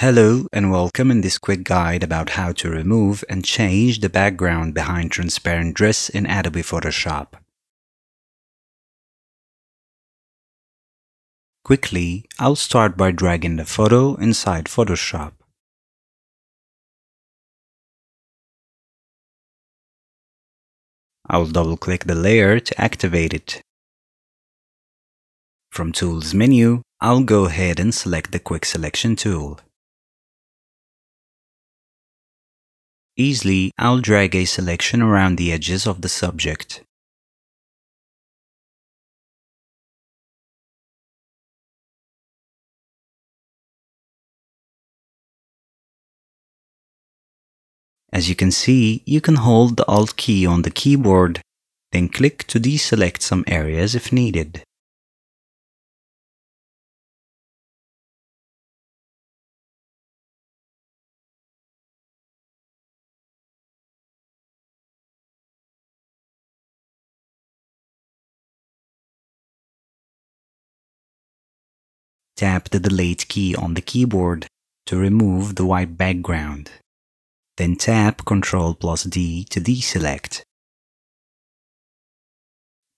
Hello and welcome in this quick guide about how to remove and change the background behind transparent dress in Adobe Photoshop. Quickly, I'll start by dragging the photo inside Photoshop. I'll double-click the layer to activate it. From Tools menu, I'll go ahead and select the Quick Selection tool. Easily, I'll drag a selection around the edges of the subject. As you can see, you can hold the Alt key on the keyboard, then click to deselect some areas if needed. Tap the Delete key on the keyboard to remove the white background. Then tap Ctrl plus D to deselect.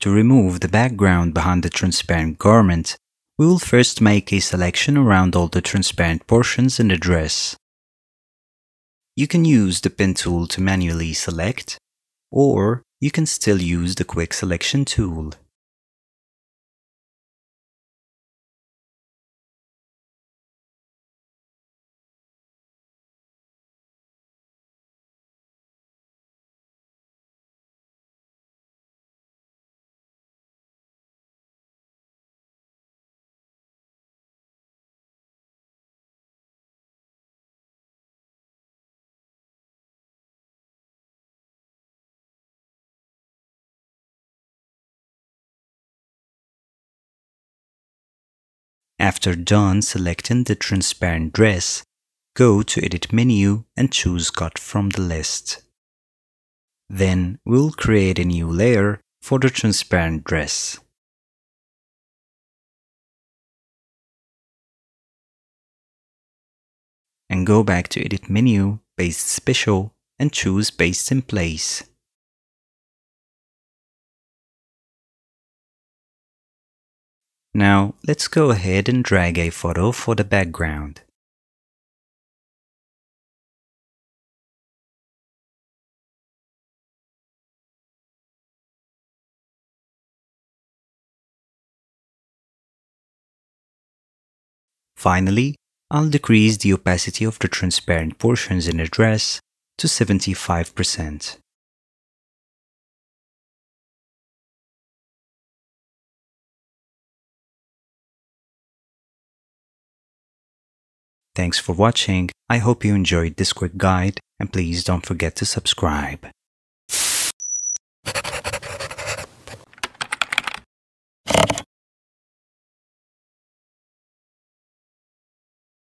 To remove the background behind the transparent garment, we will first make a selection around all the transparent portions in the dress. You can use the pen tool to manually select, or you can still use the quick selection tool. After done selecting the transparent dress, go to Edit menu and choose Cut from the list. Then we'll create a new layer for the transparent dress. And go back to Edit menu, Paste Special, and choose Paste in Place. Now let's go ahead and drag a photo for the background. Finally, I'll decrease the opacity of the transparent portions in the dress to 75%. Thanks for watching. I hope you enjoyed this quick guide and please don't forget to subscribe.